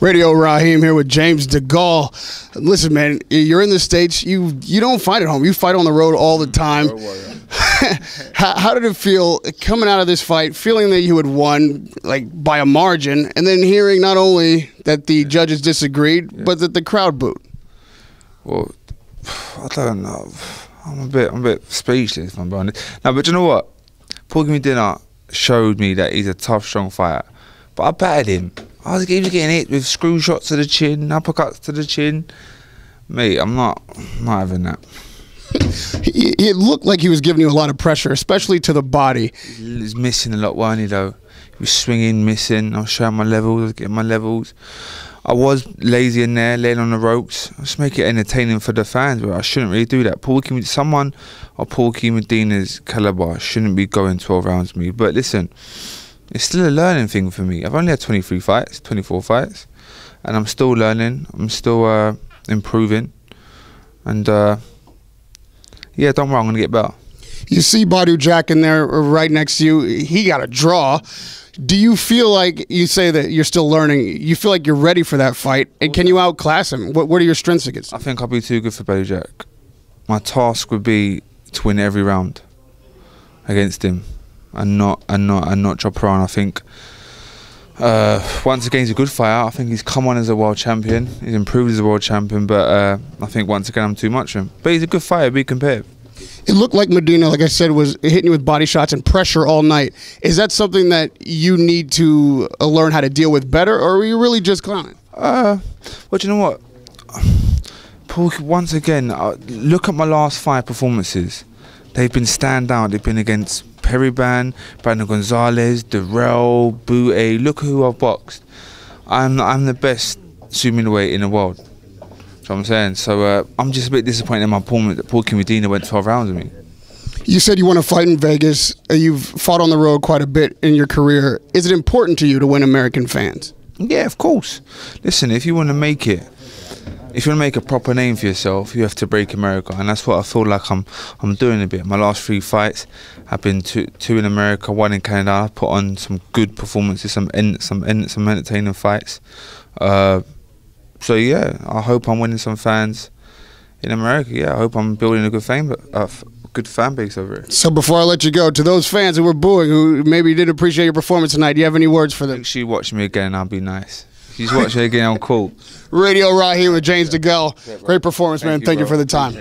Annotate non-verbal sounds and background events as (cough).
Radio Raheem here with James DeGale. Listen, man, you're in the states. You you don't fight at home. You fight on the road all the time. (laughs) how, how, did it feel coming out of this fight, feeling that you had won like by a margin, and then hearing not only that the judges disagreed, yeah. but that the crowd booed? Well, I don't know. I'm a bit, I'm a bit speechless, if I'm honest. But you know what? Porky Medina showed me that he's a tough, strong fighter. But I battered him. Oh, I was, getting hit with screw shots to the chin, uppercuts to the chin. Mate, I'm not, not having that. it looked like he was giving you a lot of pressure, especially to the body. He was missing a lot, wasn't he, though? He was swinging, missing. I was showing my levels, getting my levels. I was lazy in there, laying on the ropes. Let's make it entertaining for the fans, but I shouldn't really do that. Paul Kim, someone of Porky Medina's caliber shouldn't be going 12 rounds with me. But listen, it's still a learning thing for me. I've only had 23 fights, 24 fights, and I'm still learning. I'm still uh, improving, and uh, yeah, don't worry, I'm gonna get better. You see Badou Jack in there right next to you. He got a draw. Do you feel like you say that you're still learning? You feel like you're ready for that fight, and can you outclass him? What What are your strengths against? Him? I think I'll be too good for Badou Jack. My task would be to win every round against him and not and not and not drop around. I think uh, once again he's a good fighter. I think he's come on as a world champion. He's improved as a world champion, but uh, I think once again I'm too much him. But he's a good fighter. Be compared. It looked like Medina, like I said, was hitting you with body shots and pressure all night. Is that something that you need to uh, learn how to deal with better, or are you really just clowning? Uh, well, you know what? Paul, once again, uh, look at my last five performances. They've been stand out. They've been against Periban, Brandon Gonzales, Dirrell, Bute. Look who I've boxed. I'm I'm the best super middleweight in the world. That's what I'm saying. So uh, I'm just a bit disappointed in my opponent that Porky Medina went 12 rounds with me. You said you want to fight in Vegas. You've fought on the road quite a bit in your career. Is it important to you to win American fans? Yeah, of course. Listen, if you want to make it if you want to make a proper name for yourself, you have to break America, and that's what I feel like I'm I'm doing a bit. My last three fights have been two two in America, one in Canada. I put on some good performances, some en- some en- some entertaining fights. Uh, so yeah, I hope I'm winning some fans in America. Yeah, I hope I'm building a good fan, uh, good fan base over here. So before I let you go, to those fans who were booing, who maybe didn't appreciate your performance tonight, do you have any words for them? Make sure you watch me again. I'll be nice. She's watching again on cool. Radio Raheem with James DeGale. Great performance, man. You, Thank you for the time.